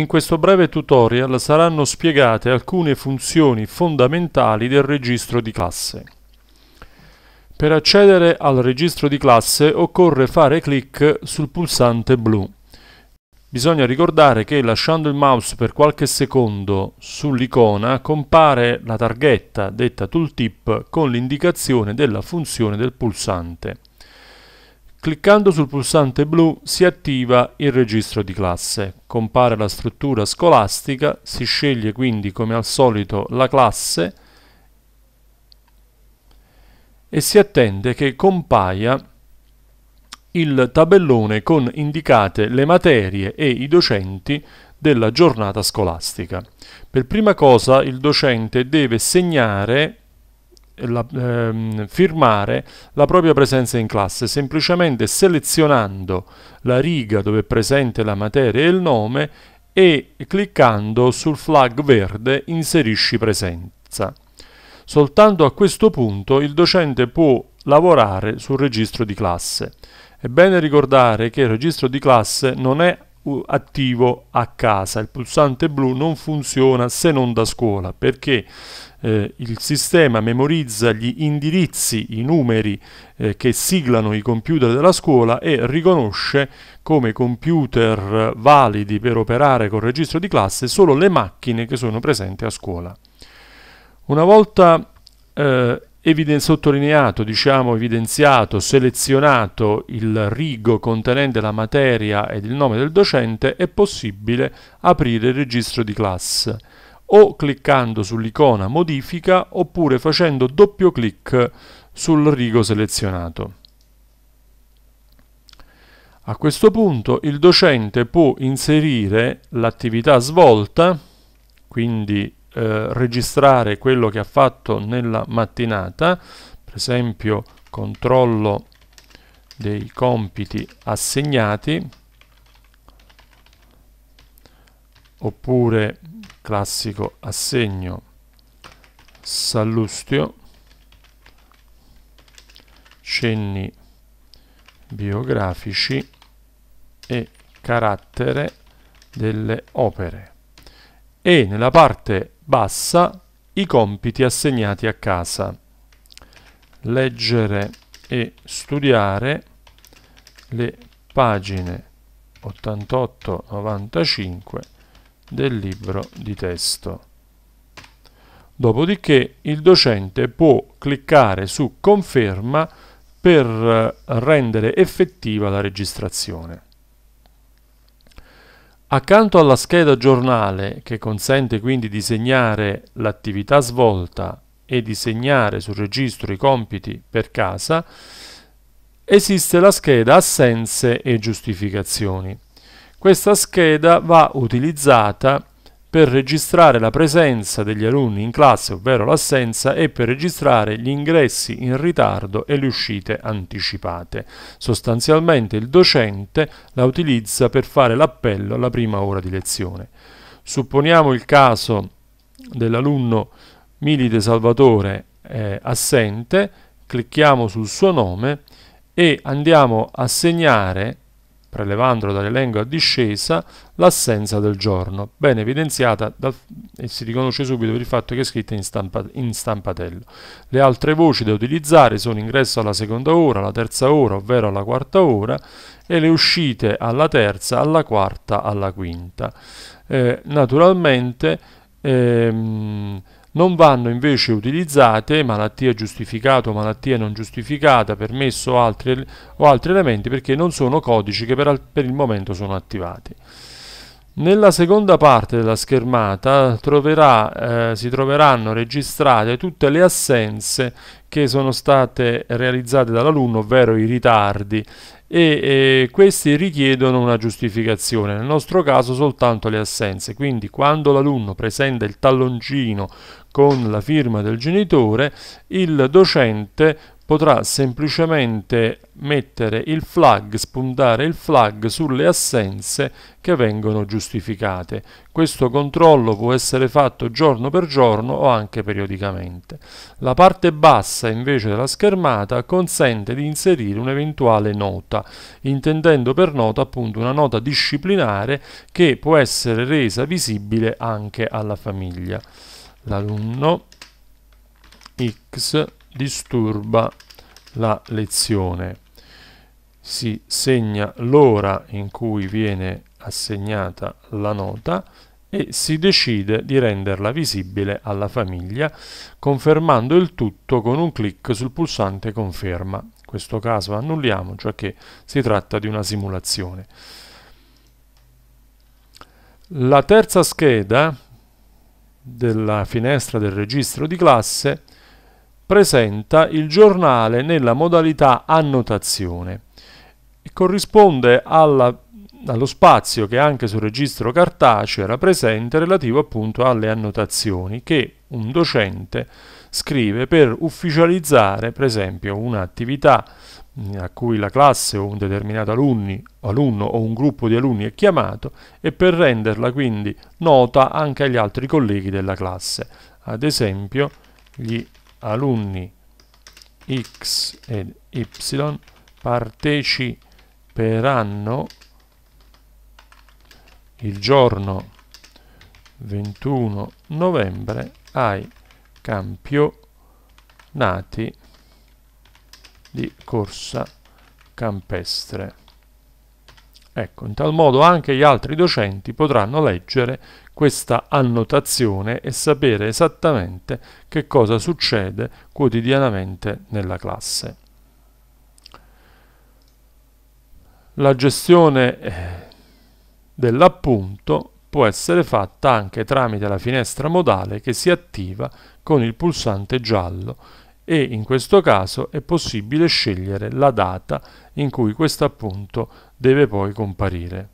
In questo breve tutorial saranno spiegate alcune funzioni fondamentali del registro di classe. Per accedere al registro di classe occorre fare clic sul pulsante blu. Bisogna ricordare che lasciando il mouse per qualche secondo sull'icona compare la targhetta detta tooltip con l'indicazione della funzione del pulsante. Cliccando sul pulsante blu si attiva il registro di classe, compare la struttura scolastica, si sceglie quindi come al solito la classe e si attende che compaia il tabellone con indicate le materie e i docenti della giornata scolastica. Per prima cosa il docente deve segnare la, ehm, firmare la propria presenza in classe semplicemente selezionando la riga dove è presente la materia e il nome e cliccando sul flag verde inserisci presenza. Soltanto a questo punto il docente può lavorare sul registro di classe. È bene ricordare che il registro di classe non è attivo a casa, il pulsante blu non funziona se non da scuola perché eh, il sistema memorizza gli indirizzi, i numeri eh, che siglano i computer della scuola e riconosce come computer validi per operare col registro di classe solo le macchine che sono presenti a scuola. Una volta eh, eviden- sottolineato, diciamo, evidenziato, selezionato il rigo contenente la materia ed il nome del docente, è possibile aprire il registro di classe o cliccando sull'icona modifica oppure facendo doppio clic sul rigo selezionato. A questo punto il docente può inserire l'attività svolta, quindi eh, registrare quello che ha fatto nella mattinata, per esempio controllo dei compiti assegnati, oppure classico assegno Sallustio, cenni biografici e carattere delle opere. E nella parte bassa i compiti assegnati a casa leggere e studiare le pagine 88-95 del libro di testo. Dopodiché il docente può cliccare su conferma per eh, rendere effettiva la registrazione. Accanto alla scheda giornale che consente quindi di segnare l'attività svolta e di segnare sul registro i compiti per casa, esiste la scheda assenze e giustificazioni. Questa scheda va utilizzata per registrare la presenza degli alunni in classe, ovvero l'assenza, e per registrare gli ingressi in ritardo e le uscite anticipate. Sostanzialmente il docente la utilizza per fare l'appello alla prima ora di lezione. Supponiamo il caso dell'alunno Milite Salvatore eh, assente, clicchiamo sul suo nome e andiamo a segnare prelevandolo dall'elenco a discesa, l'assenza del giorno, ben evidenziata dal, e si riconosce subito per il fatto che è scritta in, stampa, in stampatello. Le altre voci da utilizzare sono ingresso alla seconda ora, alla terza ora, ovvero alla quarta ora, e le uscite alla terza, alla quarta, alla quinta. Eh, naturalmente ehm, non vanno invece utilizzate malattia giustificata o malattia non giustificata, permesso altri, o altri elementi perché non sono codici che per, per il momento sono attivati. Nella seconda parte della schermata troverà, eh, si troveranno registrate tutte le assenze che sono state realizzate dall'alunno, ovvero i ritardi e eh, questi richiedono una giustificazione, nel nostro caso soltanto le assenze, quindi quando l'alunno presenta il talloncino con la firma del genitore, il docente potrà semplicemente mettere il flag, spuntare il flag sulle assenze che vengono giustificate. Questo controllo può essere fatto giorno per giorno o anche periodicamente. La parte bassa invece della schermata consente di inserire un'eventuale nota, intendendo per nota appunto una nota disciplinare che può essere resa visibile anche alla famiglia. L'alunno X disturba la lezione. Si segna l'ora in cui viene assegnata la nota e si decide di renderla visibile alla famiglia, confermando il tutto con un clic sul pulsante conferma. In questo caso annulliamo, cioè che si tratta di una simulazione. La terza scheda della finestra del registro di classe presenta il giornale nella modalità annotazione e corrisponde alla, allo spazio che anche sul registro cartaceo era presente relativo appunto alle annotazioni che un docente scrive per ufficializzare per esempio un'attività a cui la classe o un determinato alunni, alunno o un gruppo di alunni è chiamato e per renderla quindi nota anche agli altri colleghi della classe. Ad esempio, gli alunni X ed Y parteciperanno il giorno 21 novembre ai campionati di corsa campestre. Ecco, in tal modo anche gli altri docenti potranno leggere questa annotazione e sapere esattamente che cosa succede quotidianamente nella classe. La gestione eh, dell'appunto può essere fatta anche tramite la finestra modale che si attiva con il pulsante giallo e in questo caso è possibile scegliere la data in cui questo appunto deve poi comparire.